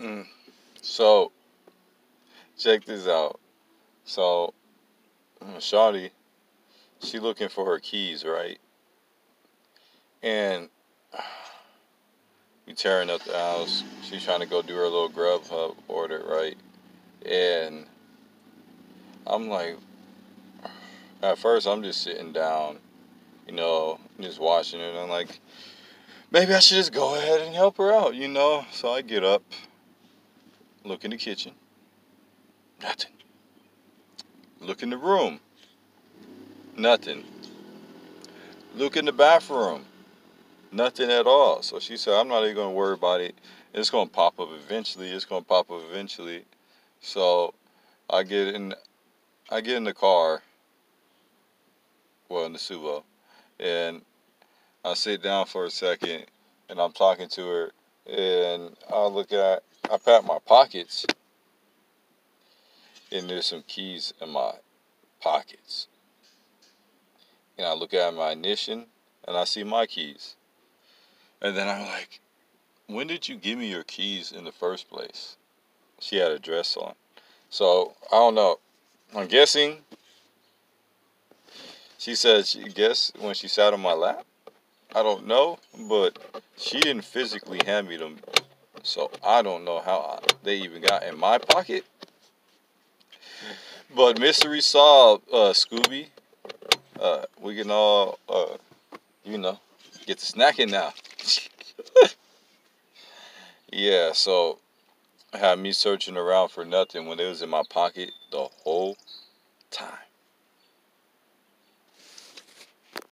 Mm. So, check this out. So, mm, Shawty, she looking for her keys, right? And we tearing up the house. She's trying to go do her little Grubhub order, right? And I'm like, at first I'm just sitting down, you know, just watching it. I'm like, maybe I should just go ahead and help her out, you know? So I get up, look in the kitchen, nothing. Look in the room, nothing. Look in the bathroom, nothing at all. So she said, I'm not even going to worry about it. It's going to pop up eventually. It's going to pop up eventually. So I get in, I get in the car, well, in the Suvo, and I sit down for a second, and I'm talking to her, and I look at, I pat my pockets, and there's some keys in my pockets. And I look at my ignition, and I see my keys. And then I'm like, when did you give me your keys in the first place? She had a dress on. So I don't know. I'm guessing she said she guessed when she sat on my lap. I don't know, but she didn't physically hand me them. So I don't know how they even got in my pocket. But mystery solved, uh, Scooby. Uh, we can all, uh, you know, get to snacking now. yeah, so had me searching around for nothing when it was in my pocket the whole